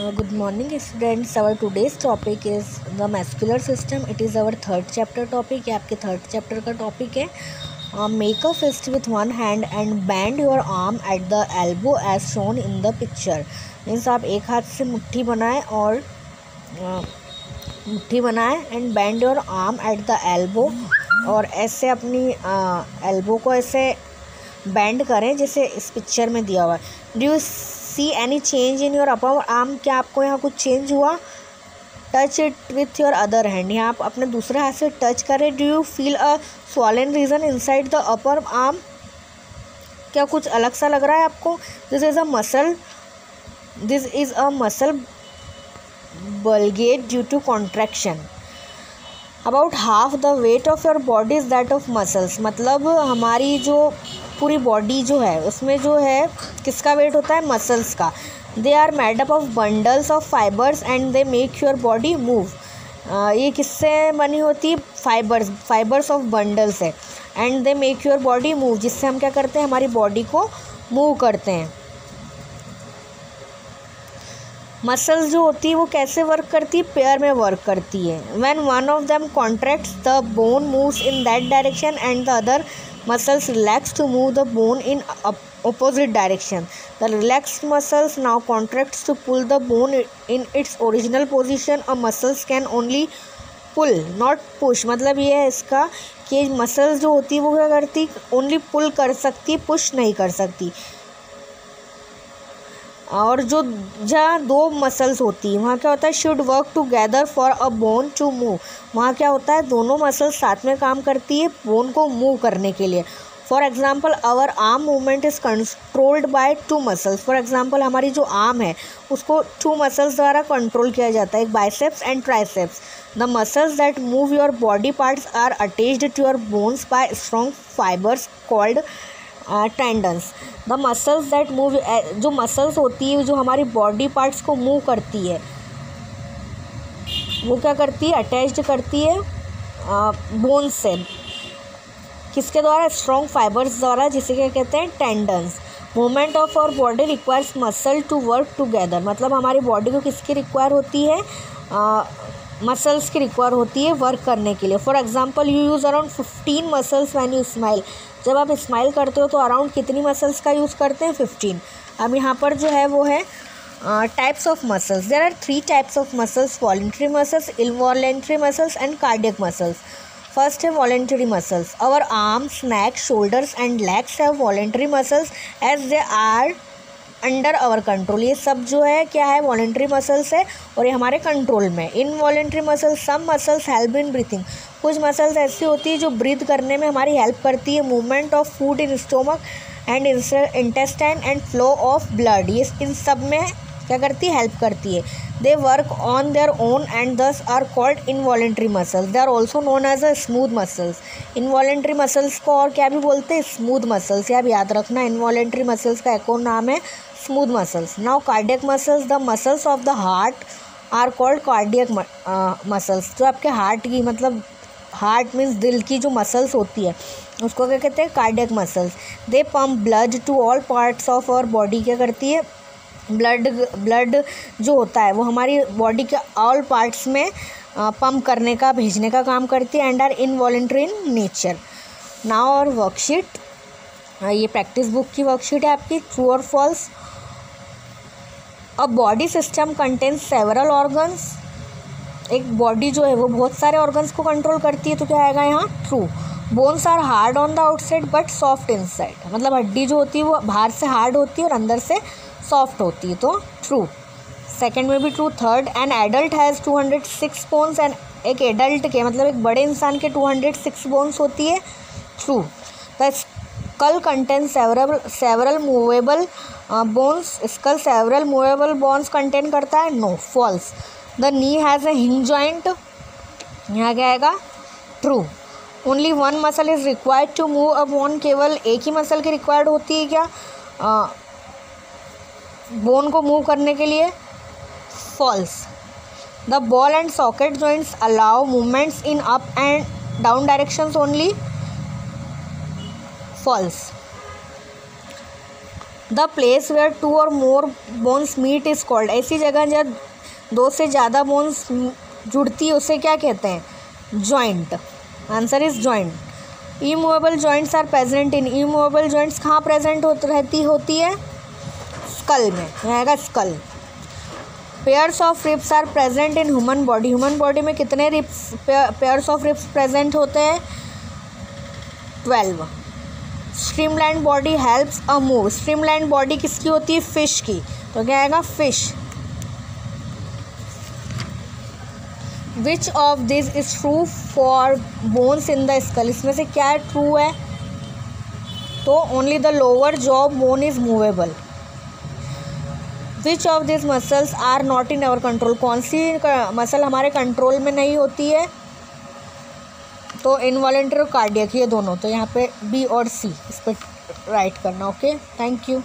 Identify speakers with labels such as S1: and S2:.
S1: Good morning students our today's topic is the muscular system. It is our third chapter topic. ये आपके third chapter का topic है. Make a fist with one hand and bend your arm at the elbow as shown in the picture means आप एक हाथ से मुट्ठी बनाएँ और uh, मुट्ठी बनाएँ and bend your arm at the elbow और ऐसे अपनी एल्बो uh, को ऐसे बैंड करें जैसे इस पिक्चर में दिया हुआ है. Do see any change in your upper arm क्या आपको यहाँ कुछ चेंज हुआ? Touch it with your other hand यहाँ आप अपने दूसरे हाथ से टच करें। Do you feel a swollen region in side the upper arm क्या कुछ अलग सा लग रहा है आपको? This is a muscle this is a muscle bulged due to contraction about half the weight of your body is that of muscles मतलब हमारी जो पूरी बॉडी जो है, उसमें जो है, किसका वेट होता है? मसल्स का। They are made up of bundles of fibres and they make your body move ये किससे बनी होती? है फाइबर्स फाइबर्स ऑफ़ बंडल्स है and they make your body move जिससे हम क्या करते हैं? हमारी बॉडी को मूव करते हैं। मसल्स जो होती है, वो कैसे वर्क करती है? पेयर में वर्क करती है। When one of them contracts the bone moves in that direction and the other muscles relax to move the bone in opposite direction the relaxed muscles now contracts to pull the bone in its original position a muscles can only pull not push मतलब ये है इसका कि muscles जो होती है वो क्या करती ओनली पुल कर सकती पुश नहीं कर सकती और जो जहाँ दो मसल्स होती है, वहाँ क्या होता है should work together for a bone to move वहाँ क्या होता है, दोनों मसल्स साथ में काम करती है बोन को मूव करने के लिए. For example our arm movement is controlled by two muscles for example हमारी जो आर्म है, उसको टू मसल्स द्वारा कंट्रोल किया जाता है, एक biceps and triceps the muscles that move your body parts are attached to your bones by strong fibres called tendons the muscles that move जो मसल्स होती है, जो हमारी बॉडी पार्ट्स को मूव करती है, वो क्या करती है? अटैच्ड करती है बोन्स से. किसके द्वारा? स्ट्रॉन्ग फाइबर्स द्वारा, जिसे क्या कहते हैं? Tendons movement of our body requires muscle to work together मतलब हमारी बॉडी को किसकी रिक्वायर होती है? मसल्स की रिक्वायर होती है वर्क करने के लिए. For example you use around fifteen muscles when you smile जब आप स्माइल करते हो तो अराउंड कितनी मसल्स का यूज़ करते हैं? फिफ्टीन अब यहाँ पर जो है वो है types of muscles there are three types of muscles voluntary muscles involuntary muscles and cardiac muscles first है voluntary muscles our arms neck shoulders and legs have voluntary muscles as they are under our control. ये सब जो है, क्या है voluntary muscles है और ये हमारे कंट्रोल में involuntary muscles some muscles help in breathing कुछ मसल्स ऐसी होती है जो ब्रीथ करने में हमारी हेल्प करती है। Movement of food in stomach and intestine and flow of blood ये इन सब में क्या करती है हेल्प करती है। They work on their own and thus are called involuntary muscles they are also known as a smooth muscles involuntary muscles को और क्या भी बोलते हैं? स्मूथ मसल्स या याद रखना इनवॉलेंट्री मसल्स का एक और नाम है। Smooth muscles now cardiac muscles the muscles of the heart are called cardiac muscles जो आपके हार्ट की मतलब हार्ट मीन्स दिल की जो मसल्स होती है, उसको क्या कहते हैं? Cardiac muscles they pump blood to all parts of our body क्या करती है? ब्लड ब्लड जो होता है, वो हमारी बॉडी के ऑल पार्ट्स में पम्प करने का, भेजने का काम करती है and are involuntary in nature now और वर्कशीट ये प्रैक्टिस बुक की वर्कशीट है आपकी ट्रू और false a body system contains several organs एक बॉडी जो है, वो बहुत सारे ऑर्गन्स को कंट्रोल करती है तो क्या आएगा यहाँ? True bones are hard on the outside but soft inside मतलब हड्डी जो होती है, वो बाहर से हार्ड होती है और अंदर से सॉफ्ट होती है तो ट्रू सेकेंड में भी true third an adult has two hundred six bones and एक एडल्ट के मतलब एक बड़े इंसान के टू हंड्रेड सिक्स बोन्स होती है true the skull contain several several movable bones skull several movable bones contain करता है? No false the knee has a hinge joint यहाँ क्या आएगा? True only one muscle is required to move a bone केवल एक ही muscle की required होती है क्या? बोन को मूव करने के लिए false the ball and socket joints allow movements in up and down directions only false the place where two और more bones meet is called ऐसी जगह जब दो से ज़्यादा बोन्स जुड़ती है, उसे क्या कहते हैं? Joint answer is joint immovable joints are present in immovable joints कहाँ प्रेजेंट हो रहती होती है? स्कल में, रहेगा skull pairs of ribs are present in human body human body में कितने ribs pairs of ribs present होते हैं? Twelve streamlined body helps a move streamlined body किसकी होती है? फ़िश की. तो क्या आएगा? Fish which of this is true for bones in the skull इसमें से क्या ट्रू है. तो only the lower jaw bone is movable which of this muscles are not in our control कौन सी मसल हमारे कंट्रोल में नहीं होती है? तो इनवॉलेंट्री और कार्डियक ये दोनों तो यहाँ पे बी और सी इस पर राइट करना ओके थैंक यू